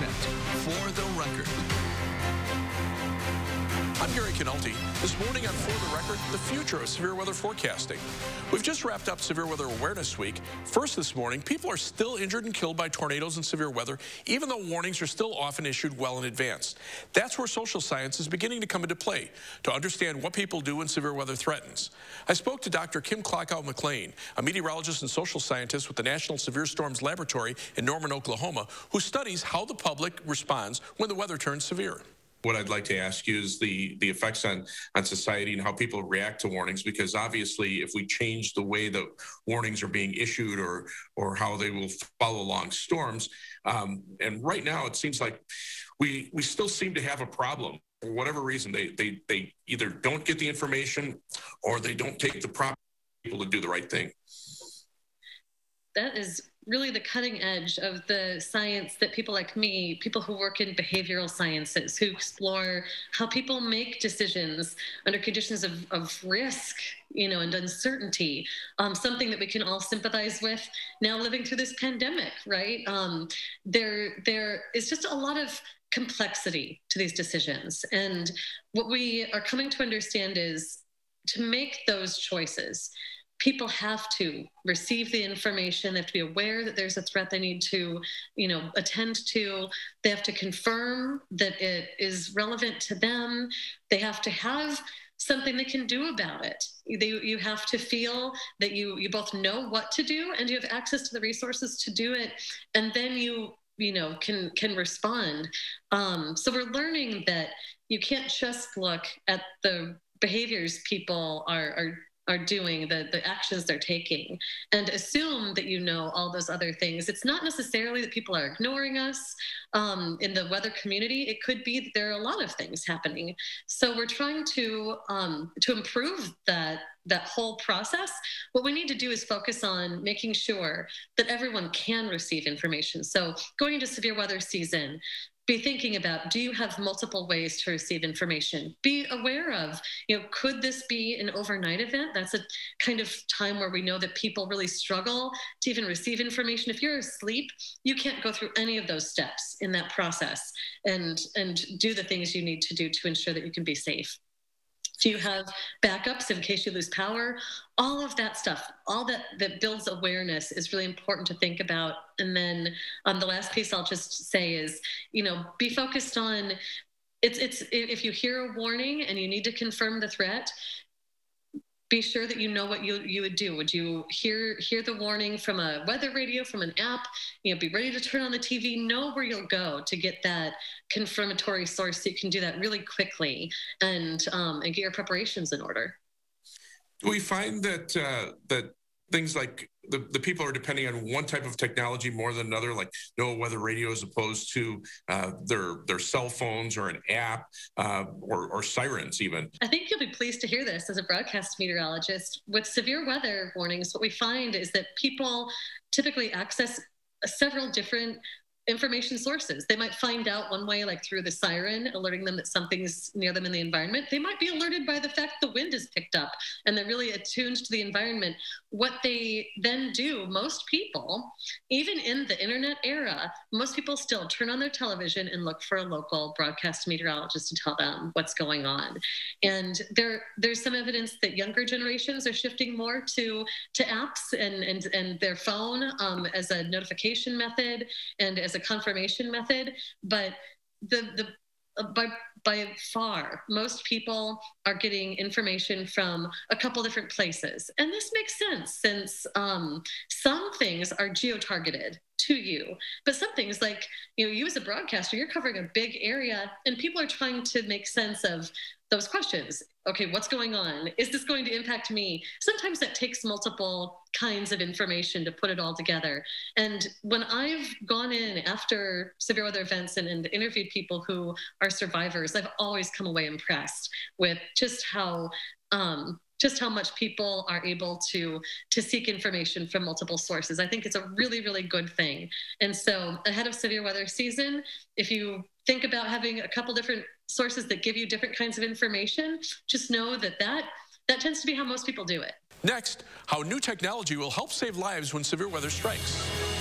For the Record. I'm Gary Cannalte. This morning on For the Record, the future of severe weather forecasting. We've just wrapped up Severe Weather Awareness Week. First this morning, people are still injured and killed by tornadoes and severe weather, even though warnings are still often issued well in advance. That's where social science is beginning to come into play to understand what people do when severe weather threatens. I spoke to Dr. Kim Klockow McClain, a meteorologist and social scientist with the National Severe Storms Laboratory in Norman, Oklahoma, who studies how the public responds when the weather turns severe what I'd like to ask you is the the effects on on society and how people react to warnings. Because obviously, if we change the way that warnings are being issued or or how they will follow along storms, um, and right now it seems like we we still seem to have a problem for whatever reason. They they they either don't get the information or they don't take the proper people to do the right thing. That is really the cutting edge of the science that people like me, people who work in behavioral sciences, who explore how people make decisions under conditions of, of risk, you know, and uncertainty, um, something that we can all sympathize with now living through this pandemic, right? Um, there, there is just a lot of complexity to these decisions. And what we are coming to understand is to make those choices, people have to receive the information. They have to be aware that there's a threat they need to you know attend to. They have to confirm that it is relevant to them. They have to have something they can do about it. They, you have to feel that you you both know what to do and you have access to the resources to do it. And then you you know can can respond. Um, so we're learning that you can't just look at the behaviors people are, are are doing, the, the actions they're taking, and assume that you know all those other things. It's not necessarily that people are ignoring us um, in the weather community. It could be that there are a lot of things happening. So we're trying to um, to improve that that whole process. What we need to do is focus on making sure that everyone can receive information. So going into severe weather season, be thinking about do you have multiple ways to receive information be aware of you know could this be an overnight event that's a kind of time where we know that people really struggle to even receive information if you're asleep you can't go through any of those steps in that process and and do the things you need to do to ensure that you can be safe do you have backups in case you lose power? All of that stuff, all that that builds awareness is really important to think about. And then um, the last piece I'll just say is, you know, be focused on it's it's if you hear a warning and you need to confirm the threat be sure that you know what you, you would do. Would you hear hear the warning from a weather radio, from an app? You know, be ready to turn on the TV. Know where you'll go to get that confirmatory source. So you can do that really quickly and um, and get your preparations in order. We find that uh, that things like the, the people are depending on one type of technology more than another, like no weather radio as opposed to uh, their their cell phones or an app uh, or, or sirens even. I think you'll be pleased to hear this as a broadcast meteorologist. With severe weather warnings, what we find is that people typically access several different information sources. They might find out one way, like through the siren, alerting them that something's near them in the environment. They might be alerted by the fact the wind is picked up and they're really attuned to the environment. What they then do, most people, even in the internet era, most people still turn on their television and look for a local broadcast meteorologist to tell them what's going on. And there, there's some evidence that younger generations are shifting more to to apps and and and their phone um, as a notification method and as as a confirmation method, but the the uh, by by far most people are getting information from a couple different places. And this makes sense since um, some things are geo-targeted to you but some things like you know you as a broadcaster you're covering a big area and people are trying to make sense of those questions. Okay, what's going on? Is this going to impact me? Sometimes that takes multiple kinds of information to put it all together. And when I've gone in after severe weather events and, and interviewed people who are survivors, I've always come away impressed with just how um, just how much people are able to to seek information from multiple sources. I think it's a really really good thing. And so ahead of severe weather season, if you think about having a couple different sources that give you different kinds of information, just know that that, that tends to be how most people do it. Next, how new technology will help save lives when severe weather strikes.